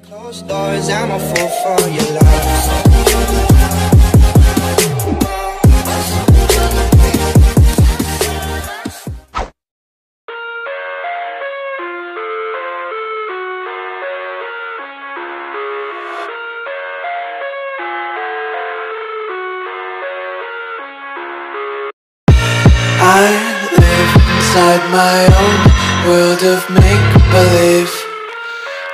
Doors, I'm a fool for your. I live inside my own world of make-believe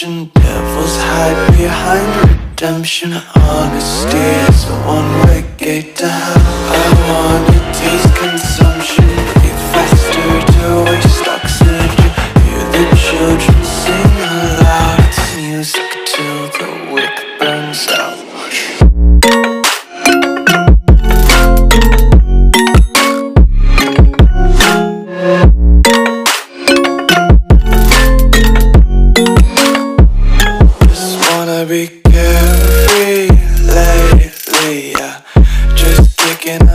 Tension. Devils hide behind redemption. Honesty is a one-way gate to hell. I wanna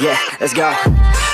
yeah, let's go.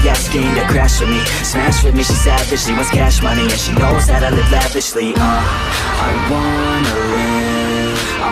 she asking to crash with me. Smash with me, she savage, she wants cash money. And she knows that I live lavishly, uh. I wanna live,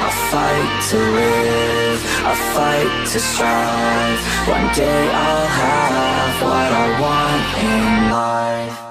I fight to live, I fight to strive. One day I'll have what I want in life